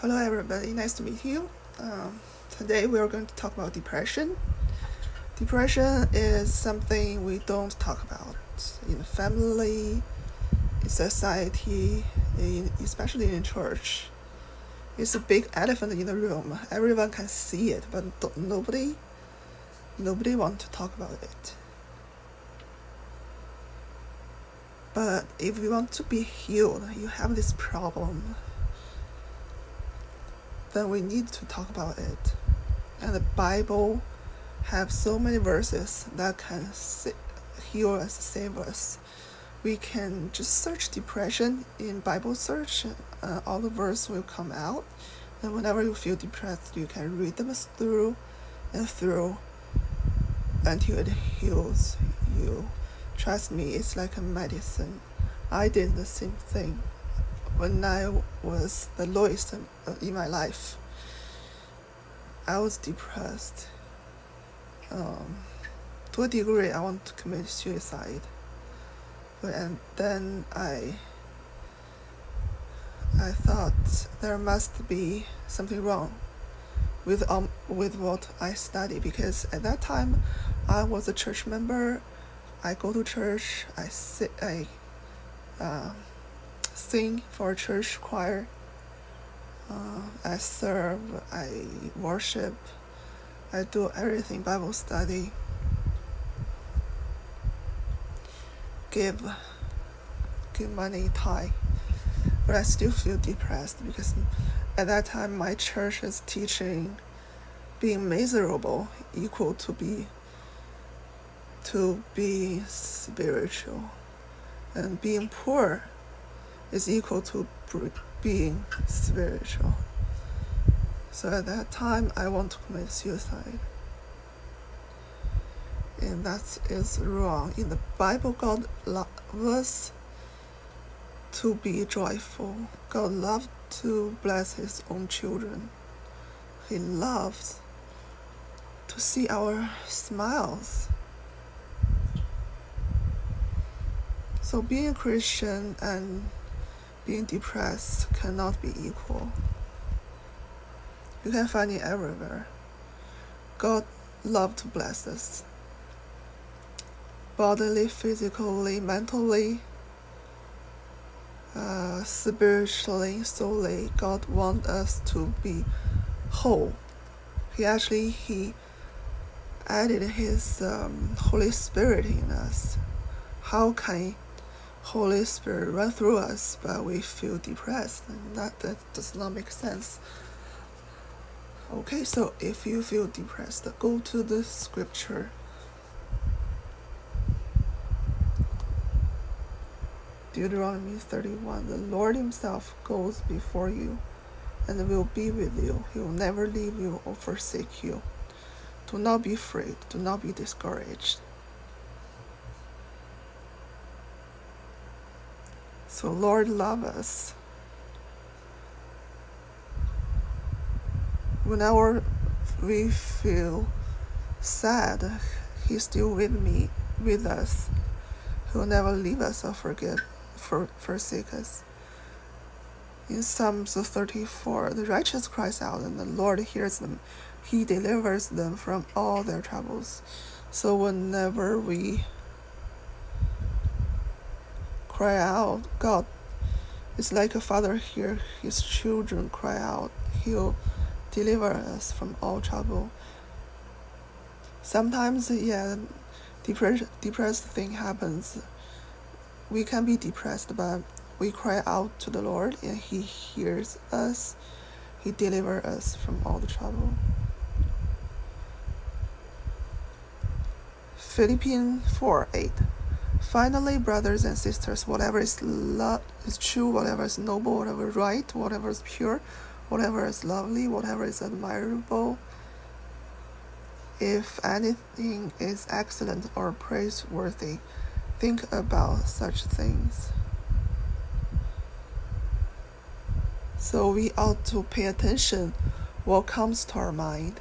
Hello, everybody. Nice to meet you. Um, today we are going to talk about depression. Depression is something we don't talk about in family, in society, in, especially in church. It's a big elephant in the room. Everyone can see it, but nobody, nobody want to talk about it. But if you want to be healed, you have this problem then we need to talk about it. And the Bible have so many verses that can heal us, save us. We can just search depression in Bible search. Uh, all the verses will come out. And whenever you feel depressed, you can read them through and through until it heals you. Trust me, it's like a medicine. I did the same thing when I was the lowest in my life, I was depressed. Um, to a degree, I want to commit suicide. But, and then I, I thought there must be something wrong with um with what I study because at that time I was a church member. I go to church. I sit. I. Uh, sing for church choir. Uh, I serve, I worship, I do everything Bible study. Give, give money, tie, but I still feel depressed because at that time my church is teaching being miserable equal to be to be spiritual and being poor is equal to being spiritual. So at that time, I want to commit suicide. And that is wrong. In the Bible, God loves us to be joyful. God loves to bless His own children. He loves to see our smiles. So being a Christian and being depressed cannot be equal. You can find it everywhere. God loves to bless us. Bodily, physically, mentally, uh, spiritually, solely, God wants us to be whole. He actually he added His um, Holy Spirit in us. How can Holy Spirit run through us, but we feel depressed. That, that does not make sense. Okay, so if you feel depressed, go to the scripture. Deuteronomy 31 The Lord Himself goes before you and will be with you. He will never leave you or forsake you. Do not be afraid, do not be discouraged. So, Lord, love us. Whenever we feel sad, He's still with me, with us. He will never leave us or forget, for, forsake us. In Psalms 34, the righteous cries out, and the Lord hears them. He delivers them from all their troubles. So whenever we cry out, God is like a father hear his children cry out. He'll deliver us from all trouble. Sometimes, yeah, depressed, depressed thing happens. We can be depressed, but we cry out to the Lord, and He hears us. He delivers us from all the trouble. Philippians 4 8. Finally, brothers and sisters, whatever is, lo- is true, whatever is noble, whatever is right, whatever is pure, whatever is lovely, whatever is admirable, if anything is excellent or praiseworthy, think about such things. So we ought to pay attention what comes to our mind